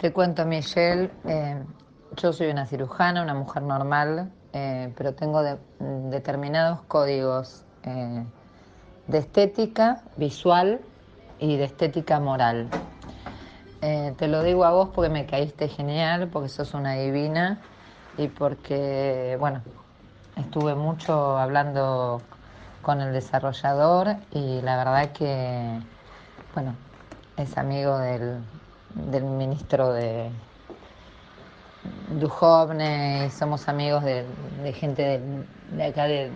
Te cuento, Michelle, eh, yo soy una cirujana, una mujer normal, eh, pero tengo de- determinados códigos eh, de estética visual y de estética moral. Te lo digo a vos porque me caíste genial, porque sos una divina y porque, bueno, estuve mucho hablando con el desarrollador y la verdad que, bueno, es amigo del, del ministro de Duhovne y somos amigos de, gente de, acá de-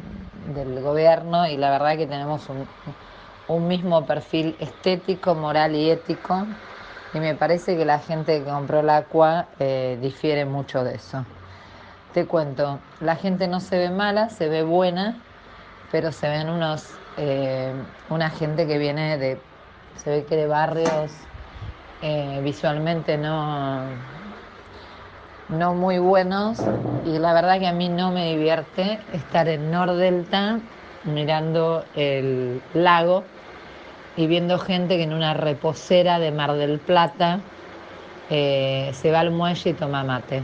del gobierno y la verdad que tenemos un, mismo perfil estético, moral y ético y me parece que la gente que compró el Aqua eh, difiere mucho de eso. Te cuento, la gente no se ve mala, se ve buena, pero se ven unos, eh, una gente que viene de, se ve que de barrios eh, visualmente no, no muy buenos y la verdad que a mí no me divierte estar en Nordelta mirando el lago y viendo gente que en una reposera de Mar del Plata eh, se va al muelle y toma mate.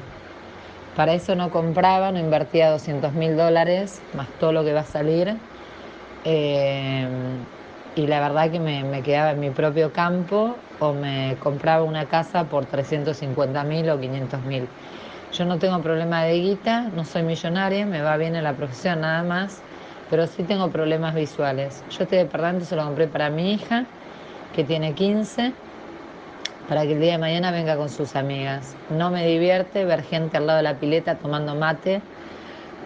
Para eso no compraba, no invertía 200 mil dólares, más todo lo que va a salir. Eh, y la verdad que me, me quedaba en mi propio campo o me compraba una casa por 350 mil o 500 mil. Yo no tengo problema de guita, no soy millonaria, me va bien en la profesión nada más, pero sí tengo problemas visuales. Yo este departamento se lo compré para mi hija, que tiene 15, para que el día de mañana venga con sus amigas. No me divierte ver gente al lado de la pileta tomando mate,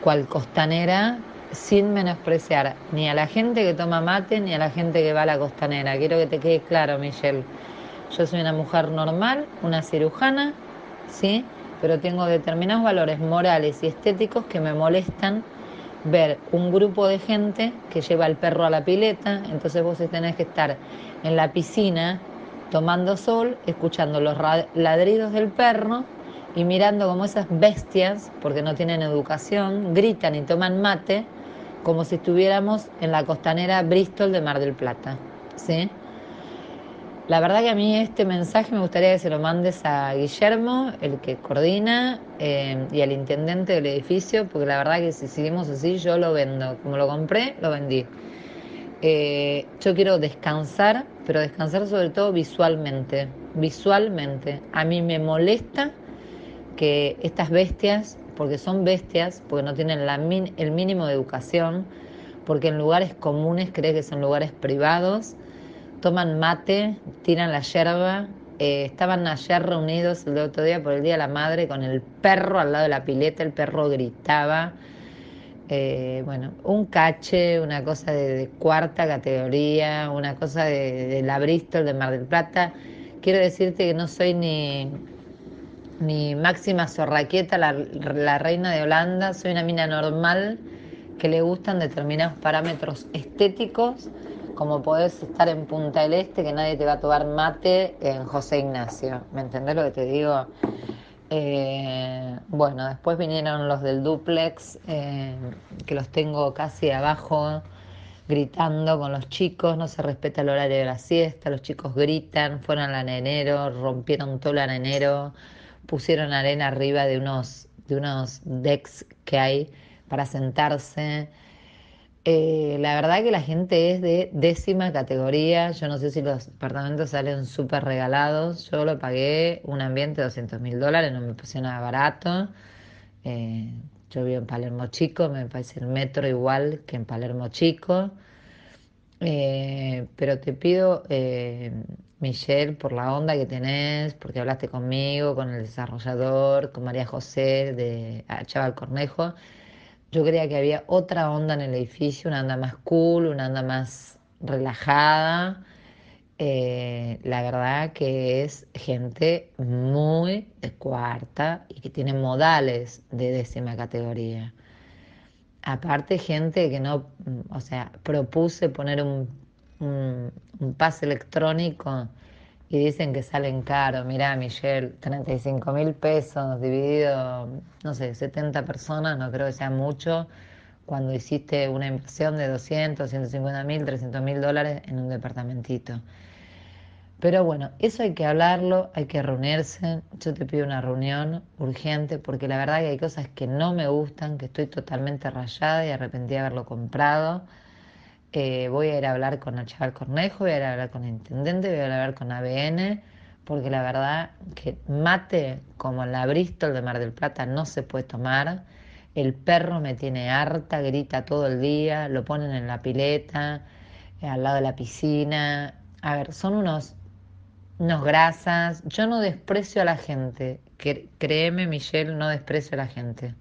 cual costanera, sin menospreciar ni a la gente que toma mate ni a la gente que va a la costanera. Quiero que te quede claro, Michelle. Yo soy una mujer normal, una cirujana, ¿sí? Pero tengo determinados valores morales y estéticos que me molestan ver un grupo de gente que lleva al perro a la pileta, entonces vos tenés que estar en la piscina tomando sol, escuchando los ladridos del perro y mirando como esas bestias, porque no tienen educación, gritan y toman mate como si estuviéramos en la costanera Bristol de Mar del Plata. ¿sí? La verdad que a mí este mensaje me gustaría que se lo mandes a Guillermo, el que coordina, eh, y al intendente del edificio, porque la verdad que si seguimos así yo lo vendo. Como lo compré, lo vendí. Eh, yo quiero descansar, pero descansar sobre todo visualmente. Visualmente. A mí me molesta que estas bestias, porque son bestias, porque no tienen la min- el mínimo de educación, porque en lugares comunes cree que son lugares privados, toman mate, tiran la yerba. eh, estaban ayer reunidos el otro día por el Día de la Madre con el perro al lado de la pileta, el perro gritaba. Eh, bueno, un cache, una cosa de, cuarta categoría, una cosa de la Bristol de Mar del Plata. Quiero decirte que no soy ni, ni Máxima Zorraquieta, la, la reina de Holanda, soy una mina normal que le gustan determinados parámetros estéticos, como podés estar en Punta del Este, que nadie te va a tomar mate en José Ignacio. ¿Me entendés lo que te digo? Eh, bueno, después vinieron los del duplex, eh, que los tengo casi abajo, gritando con los chicos, no se respeta el horario de la siesta, los chicos gritan, fueron al anenero, rompieron todo el anenero, pusieron arena arriba de unos, de unos decks que hay para sentarse. Eh, la verdad que la gente es de décima categoría. Yo no sé si los departamentos salen súper regalados. Yo lo pagué un ambiente de 200 mil dólares, no me pareció nada barato. Eh, yo vivo en Palermo Chico, me parece el metro igual que en Palermo Chico. Eh, pero te pido, Michelle, por la onda que tenés, porque hablaste conmigo, con el desarrollador, con María José de Chaval Cornejo. Yo creía que había otra onda en el edificio, una onda más cool, una onda más relajada. Eh, la verdad que es gente muy de cuarta y que tiene modales de décima categoría. Aparte, gente que no, o sea, propuse poner un, un, pase electrónico y dicen que salen caro. Mirá, Michelle, 35 mil pesos dividido, no sé, 70 personas, no creo que sea mucho. Cuando hiciste una inversión de 200, 150 mil, 300 mil dólares en un departamentito. Pero bueno, eso hay que hablarlo, hay que reunirse. Yo te pido una reunión urgente porque la verdad que hay cosas que no me gustan, que estoy totalmente rayada y arrepentida de haberlo comprado. Eh, voy a ir a hablar con el chaval Cornejo, voy a ir a hablar con el intendente, voy a ir a hablar con ABN, porque la verdad que mate como la Bristol de Mar del Plata no se puede tomar. El perro me tiene harta, grita todo el día, lo ponen en la pileta, eh, al lado de la piscina. A ver, son unos, unos grasas. Yo no desprecio a la gente. Créeme, Michelle, no desprecio a la gente.